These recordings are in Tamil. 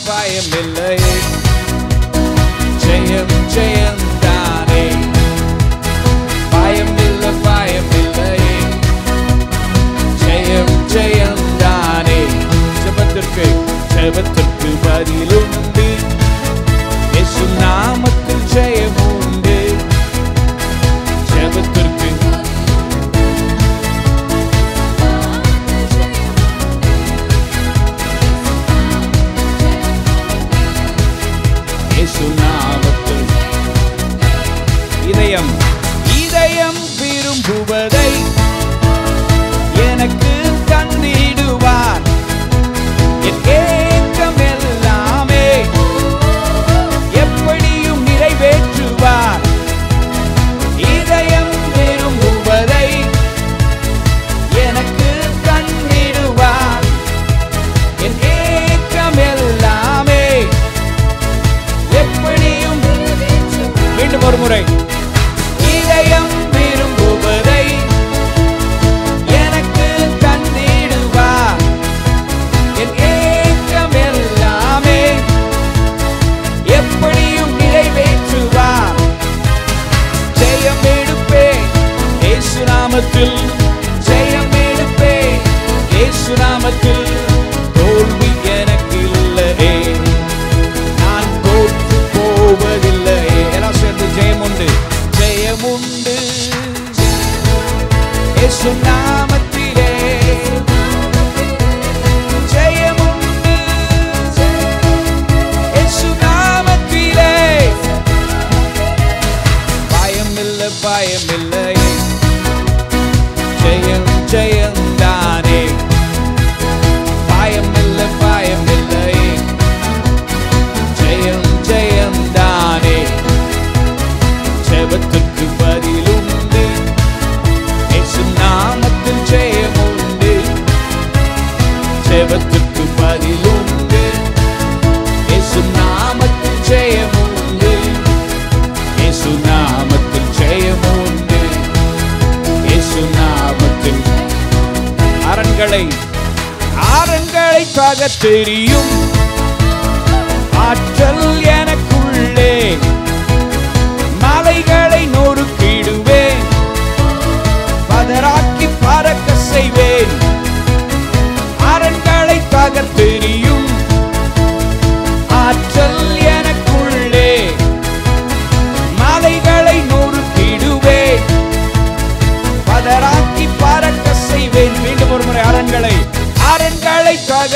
பயமில்லை ஜெயம் ஜெயம் தானே பயமில்லை பயமில்லை ஜெயம் ஜெயம் தானே ஜெபத்திற்கு ஜெபத்திற்கு عمت في கண்களை தெரியும். ஆற்றல் என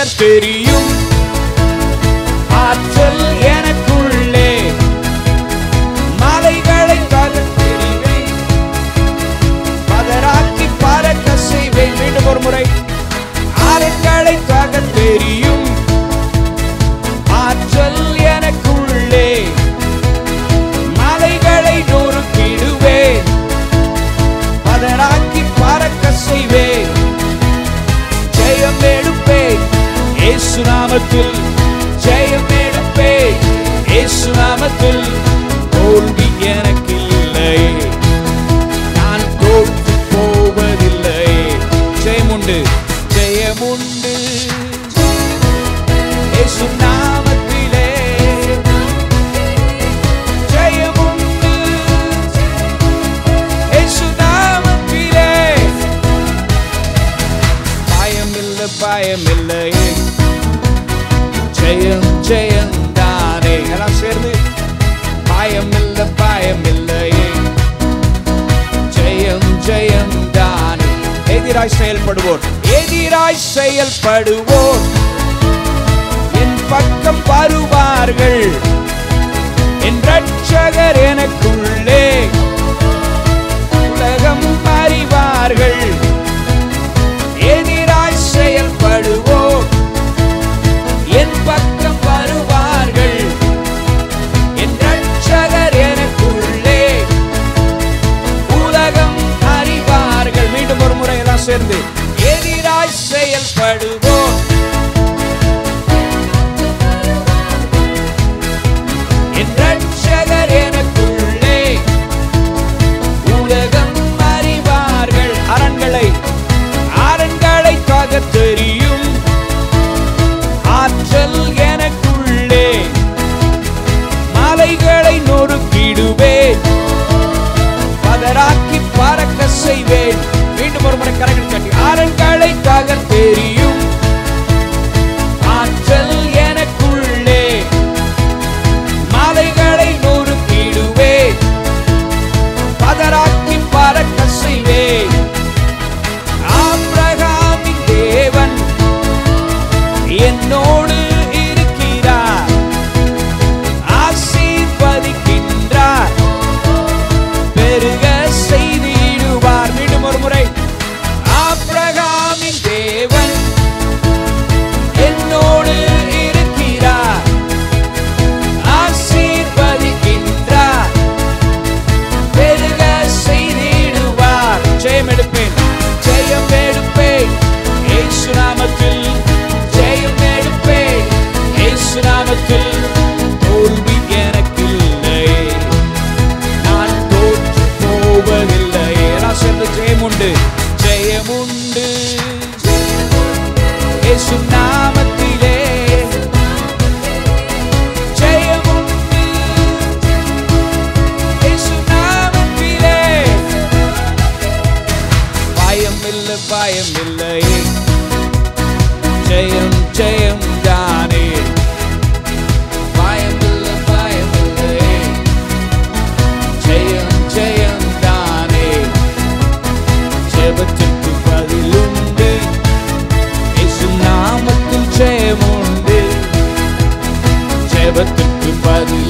நான் தெரியும். ஆற்றல் எனக்குள்ளே மலைகளை தெரிவேன் பதராக்கி பறக்க செய்வேன். மீண்டும் ஒரு முறை. ஆலைகளை தக தெரியும் ஆற்றல் எனக்குள்ளே மலைகளை நொறுக்கிடுவேன் பதராக்கி பறக்க செய்வேன். നാമത്തിൽ ജയമെടുപ്പേ യേശുനാമത്തിൽ തോൽവി. எதிராய் செயல்படுவோர். எதிராய் செயல்படுவோர். என் பக்கம் பாரங்களை தகர்த்தெறியும். para te prepares.